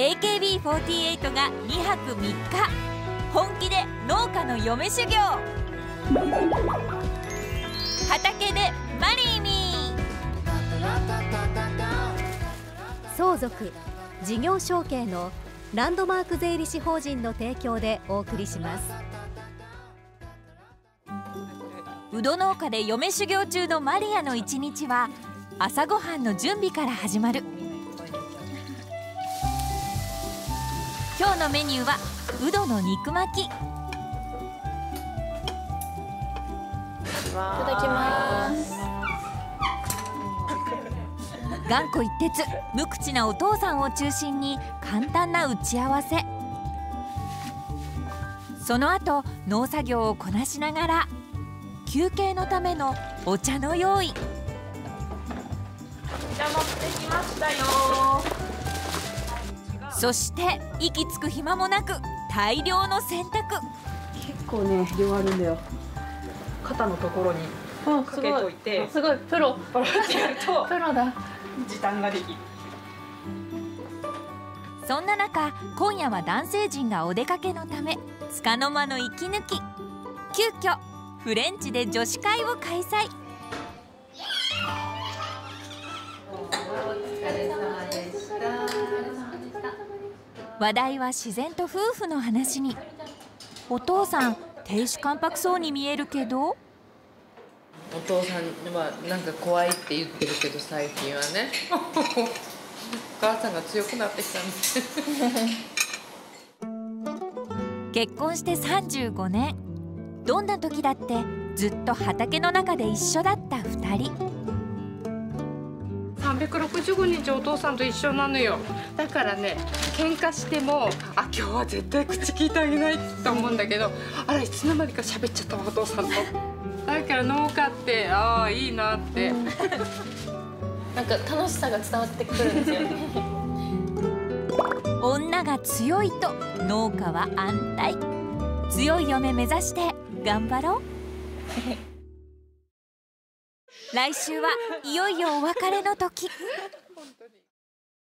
AKB48 が2泊3日。本気で農家の嫁修行畑でマリーミー。相続事業承継のランドマーク税理士法人の提供でお送りします。うど農家で嫁修行中のマリアの一日は朝ごはんの準備から始まる。今日のメニューはうどの肉巻き。いただきます。頑固一徹無口なお父さんを中心に簡単な打ち合わせ。その後農作業をこなしながら休憩のためのお茶の用意。お茶持ってきましたよそして息つく暇もなく大量の洗濯。結構ね量あるんだよ。肩のところにかけといてすごい。プロ。パラってやると プロだ。時短ができる。そんな中今夜は男性陣がお出かけのため束の間の息抜き。急遽フレンチで女子会を開催話題は自然と夫婦の話に。お父さん亭主関白そうに見えるけど？お父さんはなんか怖いって言ってるけど最近はね。お母さんが強くなってきたんです結婚して35年。どんな時だってずっと畑の中で一緒だった2人365日お父さんと一緒なのよ。だからね喧嘩してもあ今日は絶対口聞いてあげないと思うんだけどあらいつの間にか喋っちゃったわお父さんと。だから農家ってああいいなって。なんか楽しさが伝わってくるんですよ 女が強いと農家は安泰。強い嫁目指して頑張ろう 来週はいよいよお別れの時。